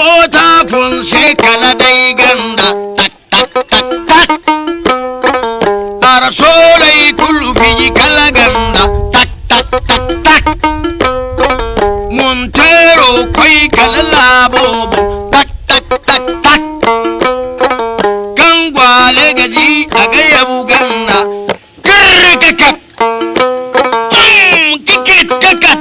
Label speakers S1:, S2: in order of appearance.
S1: bota kun sai kala dai ganda. Tak tak tak tak. Arasolai kulbi kala ganda. Montero koi kala labobo tak tak a gayabu ganda. Kirkaka hmm, Kikit kakat